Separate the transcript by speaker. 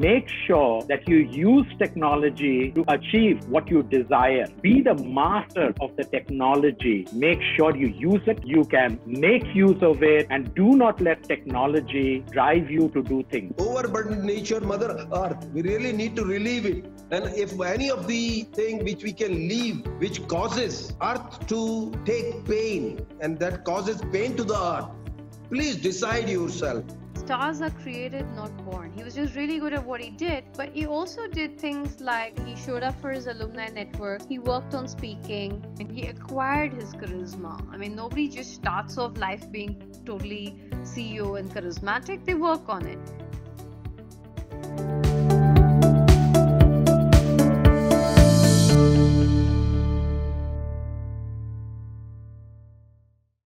Speaker 1: make sure that you use technology to achieve what you desire. Be the master of the technology. Make sure you use it. You can make use of it and do not let technology drive you to do things.
Speaker 2: Overburdened nature, Mother Earth. We really need to relieve it. And if any of the thing which we can leave, which causes Earth to take pain, and that causes pain to the Earth, please decide yourself
Speaker 3: stars are created, not born. He was just really good at what he did, but he also did things like he showed up for his alumni network, he worked on speaking, and he acquired his charisma. I mean, nobody just starts off life being totally CEO and charismatic, they work on it.